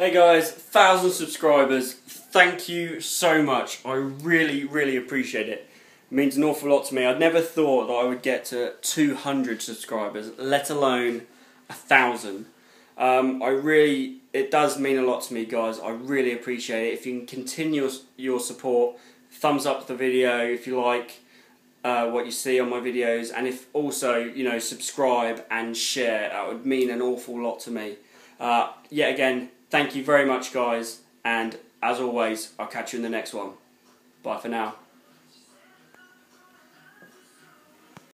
Hey guys, thousand subscribers. Thank you so much. I really, really appreciate it. It means an awful lot to me. I'd never thought that I would get to 200 subscribers, let alone a thousand. Um, I really, it does mean a lot to me, guys. I really appreciate it. If you can continue your support, thumbs up the video if you like uh, what you see on my videos, and if also you know subscribe and share, that would mean an awful lot to me. Uh, yet again, thank you very much, guys, and as always, I'll catch you in the next one. Bye for now.